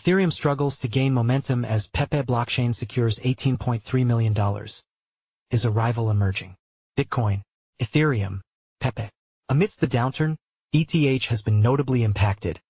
Ethereum struggles to gain momentum as Pepe blockchain secures $18.3 million. Is a rival emerging? Bitcoin, Ethereum, Pepe. Amidst the downturn, ETH has been notably impacted,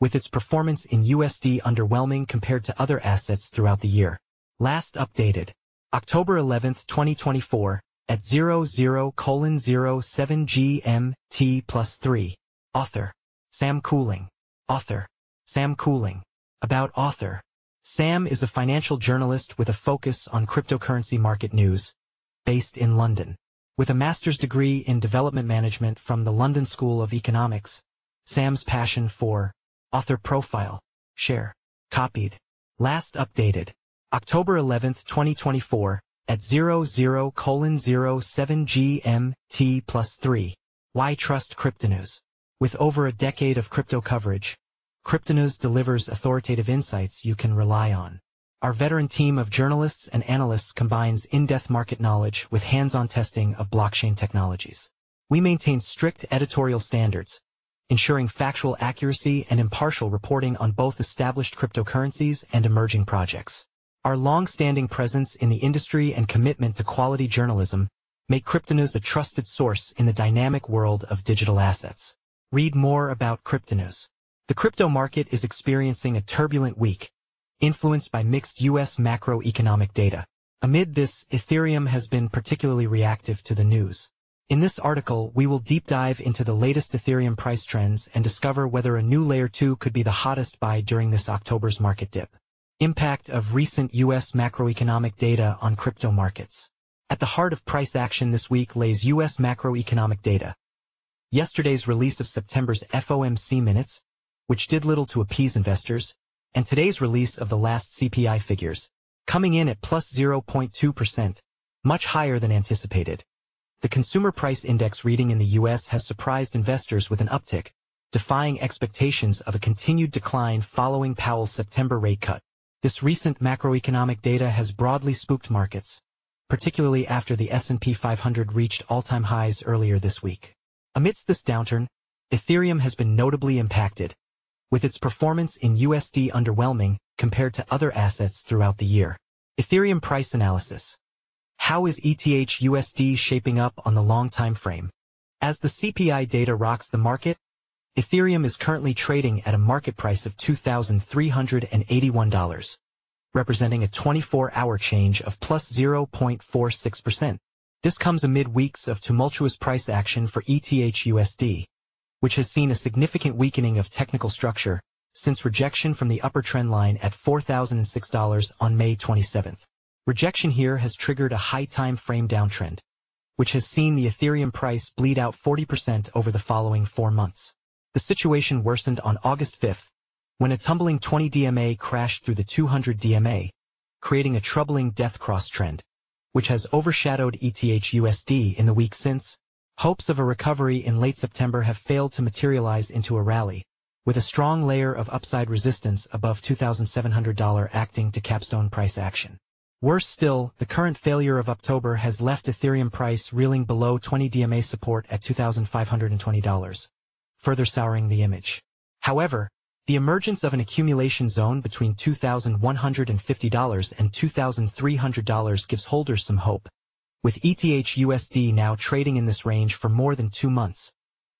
with its performance in USD underwhelming compared to other assets throughout the year. Last updated, October 11, 2024, at 00 colon 07 GMT plus 3. Author, Sam Cooling. Author, Sam Cooling. About author. Sam is a financial journalist with a focus on cryptocurrency market news, based in London. With a master's degree in development management from the London School of Economics, Sam's passion for author profile, share, copied, last updated, October 11, 2024, at 00 colon 07 GMT plus 3. Why trust CryptoNews? With over a decade of crypto coverage, CryptoNews delivers authoritative insights you can rely on. Our veteran team of journalists and analysts combines in-depth market knowledge with hands-on testing of blockchain technologies. We maintain strict editorial standards, ensuring factual accuracy and impartial reporting on both established cryptocurrencies and emerging projects. Our long-standing presence in the industry and commitment to quality journalism make CryptoNews a trusted source in the dynamic world of digital assets. Read more about CryptoNews. The crypto market is experiencing a turbulent week, influenced by mixed U.S. macroeconomic data. Amid this, Ethereum has been particularly reactive to the news. In this article, we will deep dive into the latest Ethereum price trends and discover whether a new Layer 2 could be the hottest buy during this October's market dip. Impact of recent U.S. macroeconomic data on crypto markets. At the heart of price action this week lays U.S. macroeconomic data. Yesterday's release of September's FOMC minutes which did little to appease investors, and today's release of the last CPI figures, coming in at plus 0.2%, much higher than anticipated. The Consumer Price Index reading in the U.S. has surprised investors with an uptick, defying expectations of a continued decline following Powell's September rate cut. This recent macroeconomic data has broadly spooked markets, particularly after the S&P 500 reached all-time highs earlier this week. Amidst this downturn, Ethereum has been notably impacted, with its performance in USD underwhelming compared to other assets throughout the year. Ethereum price analysis. How is ETH USD shaping up on the long time frame? As the CPI data rocks the market, Ethereum is currently trading at a market price of $2,381, representing a 24-hour change of plus 0.46%. This comes amid weeks of tumultuous price action for ETH USD, which has seen a significant weakening of technical structure since rejection from the upper trend line at $4,006 on May 27th. Rejection here has triggered a high time frame downtrend, which has seen the Ethereum price bleed out 40% over the following four months. The situation worsened on August 5th, when a tumbling 20 DMA crashed through the 200 DMA, creating a troubling death cross trend, which has overshadowed ETH USD in the week since, Hopes of a recovery in late September have failed to materialize into a rally, with a strong layer of upside resistance above $2,700 acting to capstone price action. Worse still, the current failure of October has left Ethereum price reeling below 20 DMA support at $2,520, further souring the image. However, the emergence of an accumulation zone between $2,150 and $2,300 gives holders some hope, with ETH-USD now trading in this range for more than two months,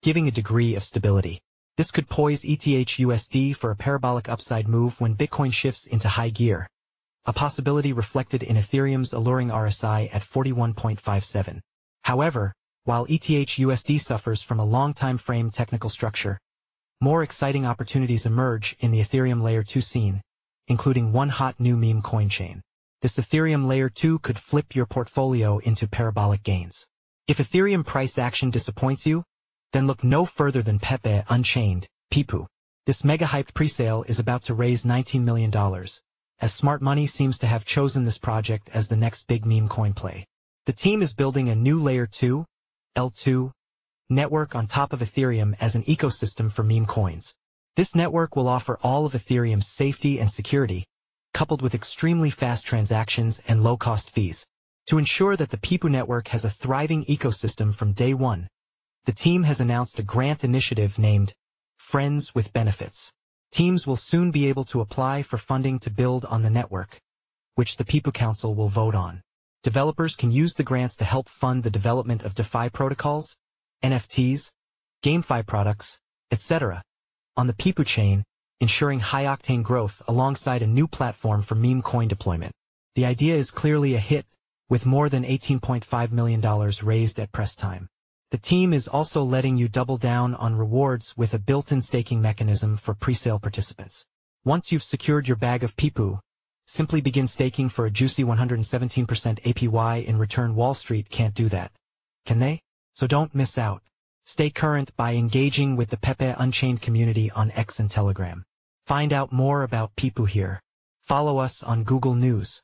giving a degree of stability. This could poise ETH-USD for a parabolic upside move when Bitcoin shifts into high gear, a possibility reflected in Ethereum's alluring RSI at 41.57. However, while ETH-USD suffers from a long time frame technical structure, more exciting opportunities emerge in the Ethereum Layer 2 scene, including one hot new meme coin chain. This Ethereum Layer 2 could flip your portfolio into parabolic gains. If Ethereum price action disappoints you, then look no further than Pepe Unchained, Pepu. This mega-hyped presale is about to raise $19 million, as smart money seems to have chosen this project as the next big meme coin play. The team is building a new Layer 2, L2, network on top of Ethereum as an ecosystem for meme coins. This network will offer all of Ethereum's safety and security, coupled with extremely fast transactions and low-cost fees. To ensure that the Pepu network has a thriving ecosystem from day one, the team has announced a grant initiative named Friends with Benefits. Teams will soon be able to apply for funding to build on the network, which the Pepu Council will vote on. Developers can use the grants to help fund the development of DeFi protocols, NFTs, GameFi products, etc. on the Pepu chain, ensuring high-octane growth alongside a new platform for meme coin deployment. The idea is clearly a hit, with more than $18.5 million raised at press time. The team is also letting you double down on rewards with a built-in staking mechanism for pre-sale participants. Once you've secured your bag of Pepu, simply begin staking for a juicy 117% APY in return Wall Street can't do that. Can they? So don't miss out. Stay current by engaging with the Pepe Unchained community on X and Telegram. Find out more about Pepu here. Follow us on Google News.